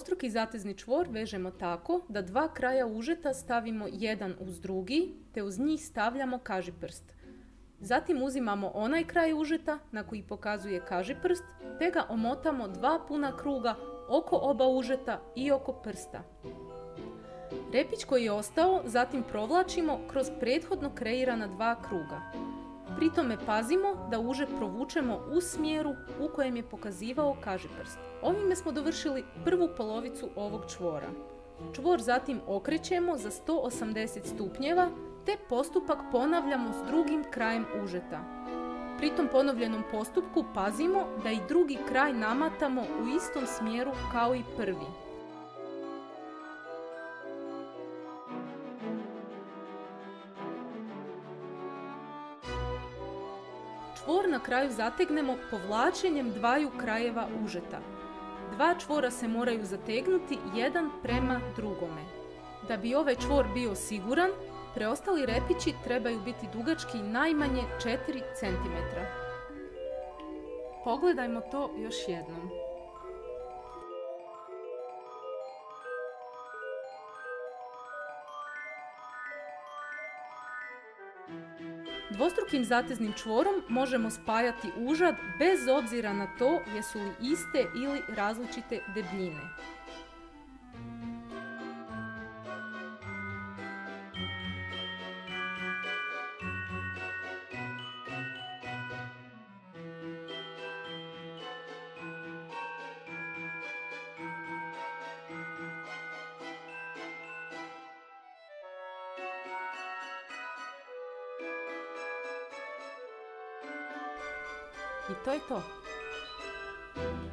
Dvostruki zatezni čvor vežemo tako da dva kraja užeta stavimo jedan uz drugi, te uz njih stavljamo kažiprst. Zatim uzimamo onaj kraj užeta na koji pokazuje kažiprst, te ga omotamo dva puna kruga oko oba užeta i oko prsta. Repić koji je ostao zatim provlačimo kroz prethodno kreirana dva kruga. Pri tome pazimo da uže provučemo u smjeru u kojem je pokazivao kažiprst. Ovime smo dovršili prvu polovicu ovog čvora. Čvor zatim okrećemo za 180 stupnjeva te postupak ponavljamo s drugim krajem užeta. Pri tom ponovljenom postupku pazimo da i drugi kraj namatamo u istom smjeru kao i prvi. Čvor na kraju zategnemo povlačenjem dvaju krajeva užeta. Dva čvora se moraju zategnuti jedan prema drugome. Da bi ovaj čvor bio siguran, preostali repići trebaju biti dugački najmanje 4 cm. Pogledajmo to još jednom. Dvostrukim zateznim čvorom možemo spajati užad bez obzira na to jesu li iste ili različite debljine. I to je to.